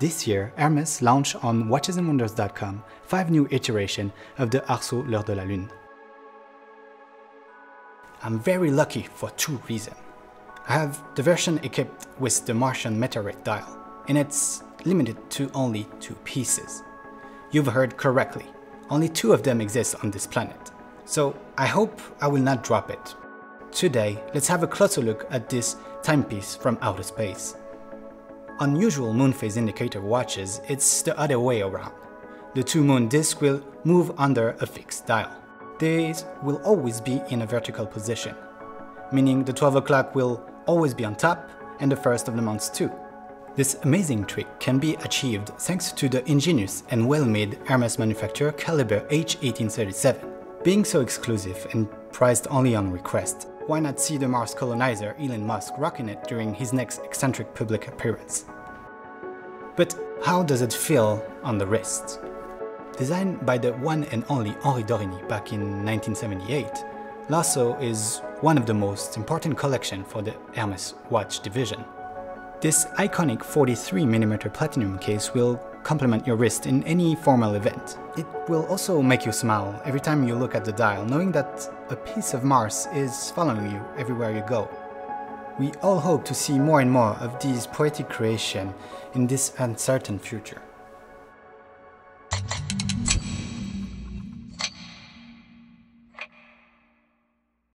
This year, Hermès launched on watchesandwonders.com five new iterations of the Arceau L'Heure de la Lune. I'm very lucky for two reasons. I have the version equipped with the Martian meteorite dial, and it's limited to only two pieces. You've heard correctly, only two of them exist on this planet. So I hope I will not drop it. Today, let's have a closer look at this timepiece from outer space. On usual moon phase indicator watches, it's the other way around. The two moon disks will move under a fixed dial. These will always be in a vertical position, meaning the 12 o'clock will always be on top and the first of the months too. This amazing trick can be achieved thanks to the ingenious and well-made Hermès manufacturer Caliber H1837. Being so exclusive and priced only on request, why not see the Mars colonizer Elon Musk rocking it during his next eccentric public appearance? But how does it feel on the wrist? Designed by the one and only Henri d'Origny back in 1978, Arceau is one of the most important collection for the Hermès watch division. This iconic 43mm platinum case will complement your wrist in any formal event. It will also make you smile every time you look at the dial, knowing that a piece of Mars is following you everywhere you go. We all hope to see more and more of these poetic creation in this uncertain future.